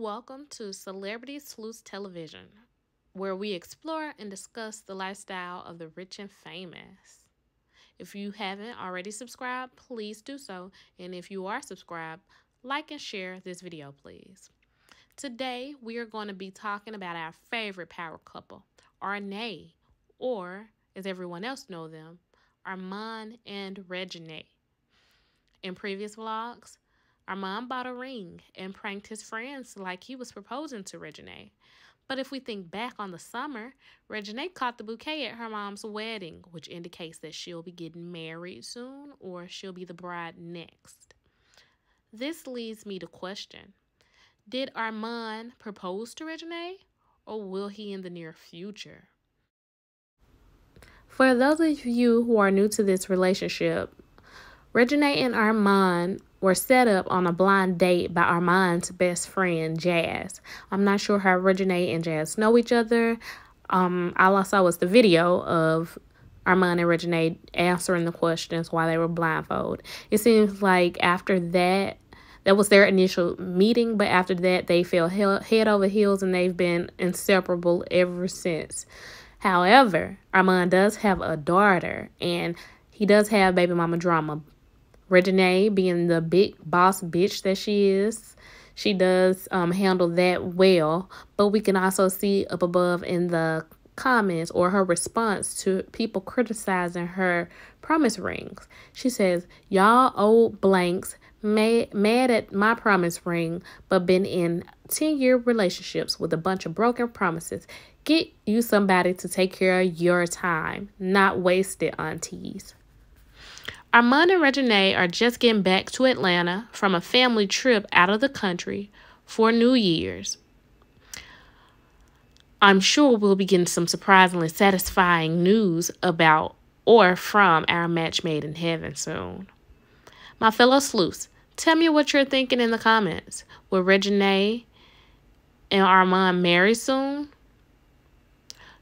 Welcome to Celebrity Sleuth Television, where we explore and discuss the lifestyle of the rich and famous. If you haven't already subscribed, please do so. And if you are subscribed, like and share this video, please. Today, we are going to be talking about our favorite power couple, Arnay, or as everyone else know them, Armon and Reginae. In previous vlogs, Armon bought a ring and pranked his friends like he was proposing to Reginae. But if we think back on the summer, Reginae caught the bouquet at her mom's wedding, which indicates that she'll be getting married soon or she'll be the bride next. This leads me to question Did Armon propose to Reginae or will he in the near future? For those of you who are new to this relationship, Reginae and Armon were set up on a blind date by Armon's best friend, Jazz. I'm not sure how Reginae and Jazz know each other. Um, all I saw was the video of Armon and Reginae answering the questions while they were blindfolded. It seems like after that, that was their initial meeting, but after that, they fell head over heels and they've been inseparable ever since. However, Armon does have a daughter and he does have baby mama drama, Reginae, being the big boss bitch that she is, she does um, handle that well. But we can also see up above in the comments or her response to people criticizing her promise rings. She says, Y'all old blanks mad, mad at my promise ring, but been in 10 year relationships with a bunch of broken promises. Get you somebody to take care of your time, not waste it, aunties. Armon and Reginae are just getting back to Atlanta from a family trip out of the country for New Year's. I'm sure we'll be getting some surprisingly satisfying news about or from our match made in heaven soon. My fellow sleuths, tell me what you're thinking in the comments. Will Reginae and Armon marry soon?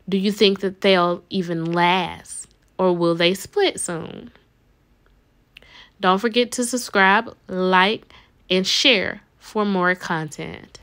Do you think that they'll even last? Or will they split soon? Don't forget to subscribe, like, and share for more content.